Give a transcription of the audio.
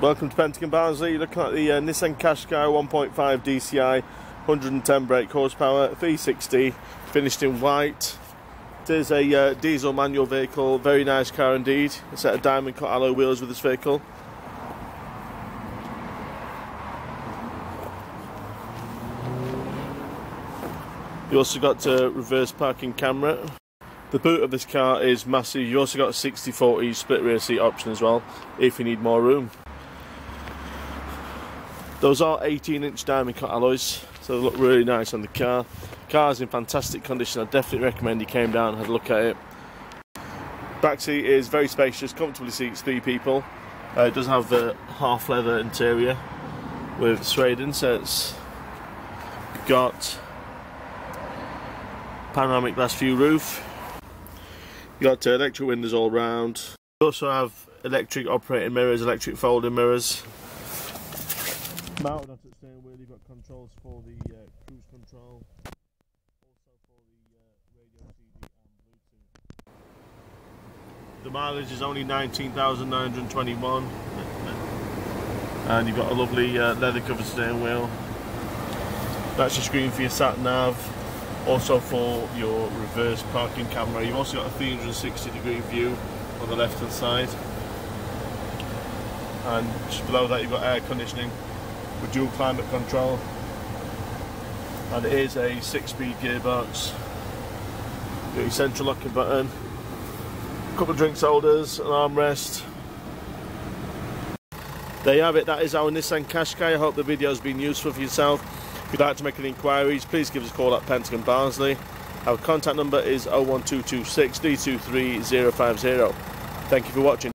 Welcome to Pentagon Barnsley. Looking at the uh, Nissan Qashqai 1.5 DCI, 110 brake horsepower, 360, finished in white. It is a uh, diesel manual vehicle, very nice car indeed. A set of diamond cut alloy wheels with this vehicle. You also got a reverse parking camera. The boot of this car is massive. You also got a 60-40 split rear seat option as well, if you need more room. Those are 18 inch diamond cut alloys, so they look really nice on the car. Car's in fantastic condition, I definitely recommend you came down and had a look at it. Back seat is very spacious, comfortably seats three people. Uh, it does have the half leather interior with suede insets. Got panoramic glass view roof. You got uh, electric windows all round. You also have electric operating mirrors, electric folding mirrors. Mounted onto the steering wheel, you've got controls for the uh, cruise control, also for the uh, radio, CD and Bluetooth. The mileage is only 19,921 and you've got a lovely uh, leather covered steering wheel. That's your screen for your sat nav, also for your reverse parking camera. You've also got a 360 degree view on the left hand side and just below that you've got air conditioning with dual climate control. And it is a six speed gearbox. Got your central locking button a couple of drinks holders an armrest. There you have it. That is our Nissan Qashqai. I hope the video has been useful for yourself. If you'd like to make any inquiries please give us a call at Pentagon Barnsley. Our contact number is 01226 323 050 thank you for watching